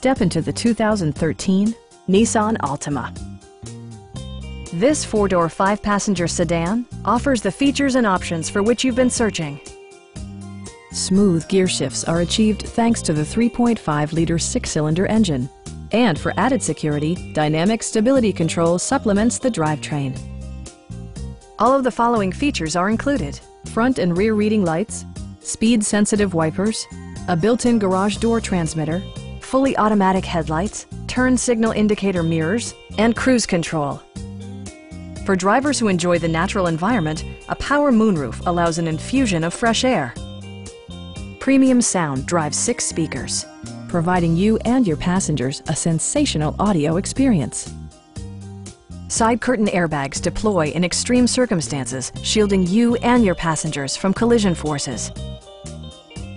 Step into the 2013 Nissan Altima. This four-door, five-passenger sedan offers the features and options for which you've been searching. Smooth gear shifts are achieved thanks to the 3.5-liter six-cylinder engine. And for added security, Dynamic Stability Control supplements the drivetrain. All of the following features are included. Front and rear reading lights, speed-sensitive wipers, a built-in garage door transmitter, fully automatic headlights, turn signal indicator mirrors, and cruise control. For drivers who enjoy the natural environment, a power moonroof allows an infusion of fresh air. Premium sound drives six speakers, providing you and your passengers a sensational audio experience. Side curtain airbags deploy in extreme circumstances, shielding you and your passengers from collision forces.